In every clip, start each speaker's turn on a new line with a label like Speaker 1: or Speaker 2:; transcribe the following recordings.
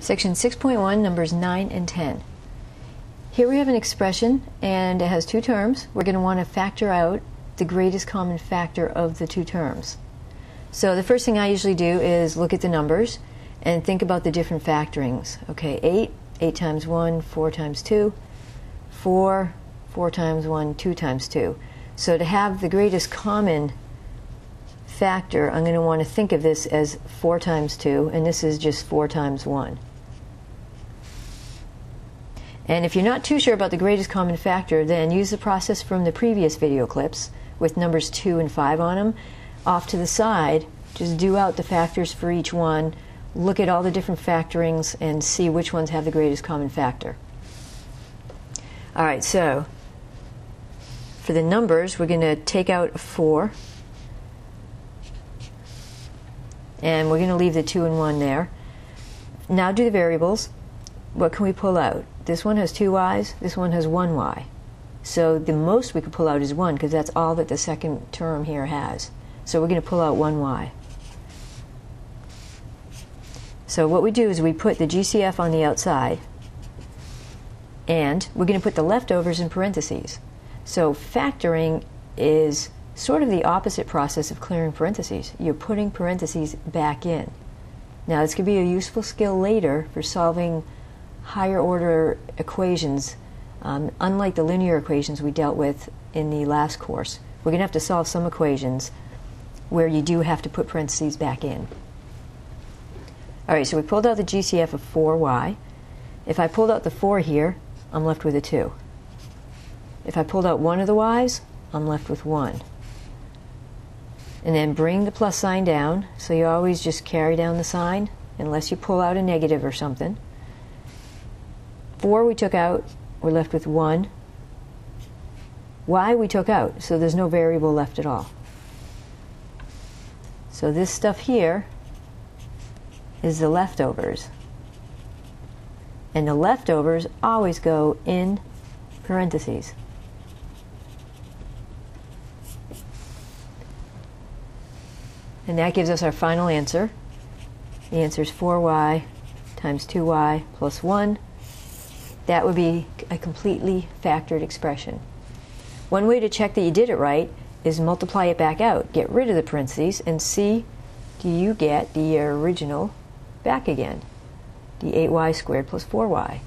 Speaker 1: Section 6.1, numbers 9 and 10. Here we have an expression and it has two terms. We're going to want to factor out the greatest common factor of the two terms. So the first thing I usually do is look at the numbers and think about the different factorings. Okay, 8, 8 times 1, 4 times 2, 4, 4 times 1, 2 times 2. So to have the greatest common factor, I'm going to want to think of this as 4 times 2, and this is just 4 times 1. And if you're not too sure about the greatest common factor, then use the process from the previous video clips with numbers 2 and 5 on them. Off to the side, just do out the factors for each one, look at all the different factorings, and see which ones have the greatest common factor. All right, so for the numbers, we're going to take out 4. And we're going to leave the 2 and 1 there. Now do the variables. What can we pull out? This one has two y's, this one has one y. So the most we could pull out is 1 because that's all that the second term here has. So we're going to pull out 1y. So what we do is we put the GCF on the outside and we're going to put the leftovers in parentheses. So factoring is sort of the opposite process of clearing parentheses. You're putting parentheses back in. Now this could be a useful skill later for solving higher order equations, um, unlike the linear equations we dealt with in the last course. We're going to have to solve some equations where you do have to put parentheses back in. All right, so we pulled out the GCF of 4y. If I pulled out the 4 here, I'm left with a 2. If I pulled out one of the y's, I'm left with 1. And then bring the plus sign down, so you always just carry down the sign, unless you pull out a negative or something. 4 we took out, we're left with 1. Y we took out, so there's no variable left at all. So this stuff here is the leftovers. And the leftovers always go in parentheses. And that gives us our final answer. The answer is 4y times 2y plus 1 that would be a completely factored expression. One way to check that you did it right is multiply it back out. Get rid of the parentheses and see do you get the original back again, the 8y squared plus 4y.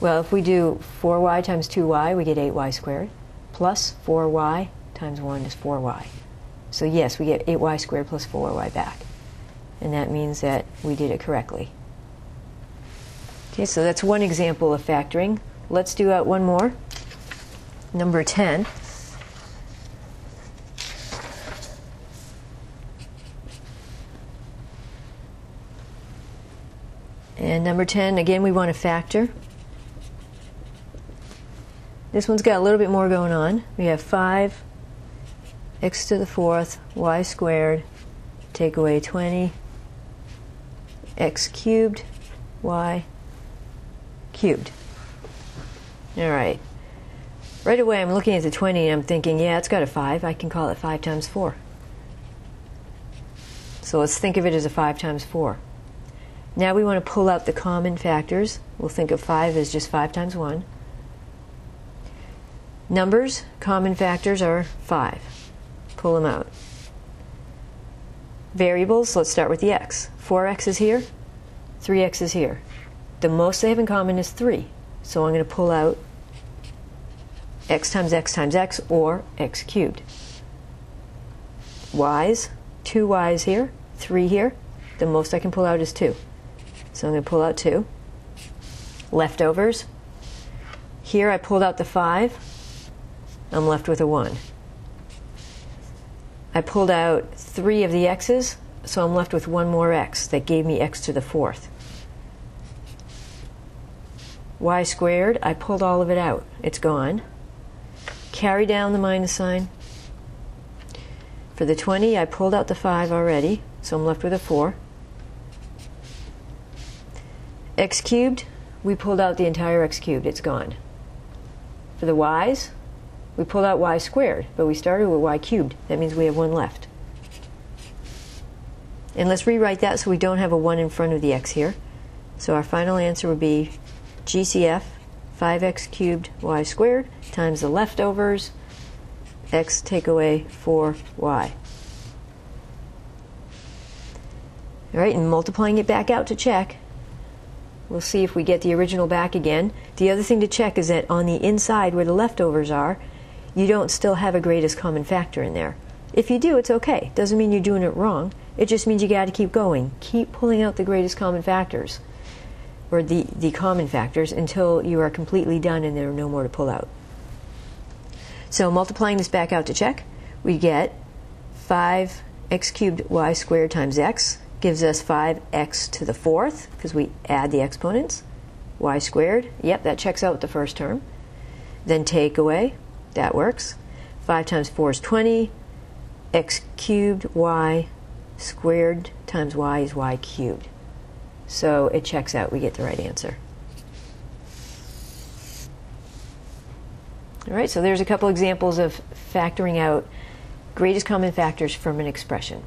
Speaker 1: Well, if we do 4y times 2y, we get 8y squared, plus 4y times 1 is 4y. So yes, we get 8y squared plus 4y back. And that means that we did it correctly. Okay, so that's one example of factoring. Let's do out one more. Number 10. And number 10, again, we want to factor. This one's got a little bit more going on. We have 5 x to the fourth y squared, take away 20, x cubed, y cubed. All right. Right away, I'm looking at the 20 and I'm thinking, yeah, it's got a 5. I can call it 5 times 4. So let's think of it as a 5 times 4. Now we want to pull out the common factors. We'll think of 5 as just 5 times 1. Numbers, common factors are 5. Pull them out. Variables, let's start with the x. 4x is here, 3x is here. The most they have in common is 3. So I'm going to pull out x times x times x or x cubed. y's, two y's here, three here. The most I can pull out is 2. So I'm going to pull out 2. Leftovers. Here I pulled out the 5. I'm left with a 1. I pulled out 3 of the x's, so I'm left with one more x. That gave me x to the fourth y squared, I pulled all of it out. It's gone. Carry down the minus sign. For the 20, I pulled out the 5 already, so I'm left with a 4. x cubed, we pulled out the entire x cubed. It's gone. For the y's, we pulled out y squared, but we started with y cubed. That means we have one left. And let's rewrite that so we don't have a 1 in front of the x here. So our final answer would be GCF 5x cubed y squared times the leftovers x take away 4y. All right, and multiplying it back out to check, we'll see if we get the original back again. The other thing to check is that on the inside where the leftovers are, you don't still have a greatest common factor in there. If you do, it's okay. Doesn't mean you're doing it wrong. It just means you got to keep going. Keep pulling out the greatest common factors or the, the common factors until you are completely done and there are no more to pull out. So multiplying this back out to check, we get 5x cubed y squared times x gives us 5x to the fourth because we add the exponents. y squared, yep, that checks out the first term. Then take away, that works. 5 times 4 is 20. x cubed y squared times y is y cubed. So it checks out. We get the right answer. All right, so there's a couple examples of factoring out greatest common factors from an expression.